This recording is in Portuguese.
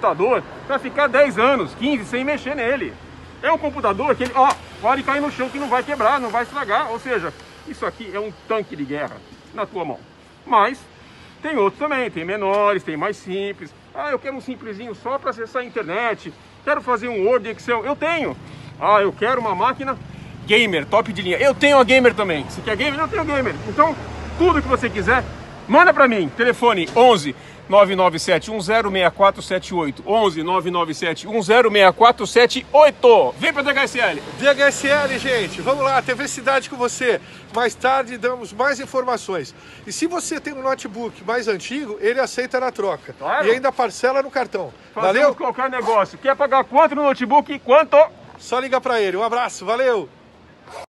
computador para ficar 10 anos, 15 sem mexer nele. É um computador que ele, ó, pode cair no chão que não vai quebrar, não vai estragar. Ou seja, isso aqui é um tanque de guerra na tua mão. Mas tem outros também, tem menores, tem mais simples. Ah, eu quero um simplesinho só para acessar a internet. Quero fazer um Word, Excel. Eu tenho. Ah, eu quero uma máquina gamer, top de linha. Eu tenho a gamer também. Se quer gamer, eu tenho gamer. Então, tudo que você quiser, manda para mim. Telefone 11 997 106478. 11 997 106478. Vem para DHSL. DHSL, gente, vamos lá, TV Cidade com você. Mais tarde damos mais informações. E se você tem um notebook mais antigo, ele aceita na troca. Claro. E ainda parcela no cartão. Fazemos Valeu? qualquer negócio. Quer pagar quanto no notebook? Quanto? Só liga para ele. Um abraço, valeu!